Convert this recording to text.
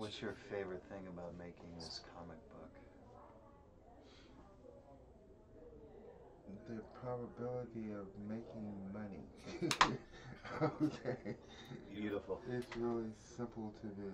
What's your favorite thing about making this comic book? The probability of making money. okay. Beautiful. It's really simple to do.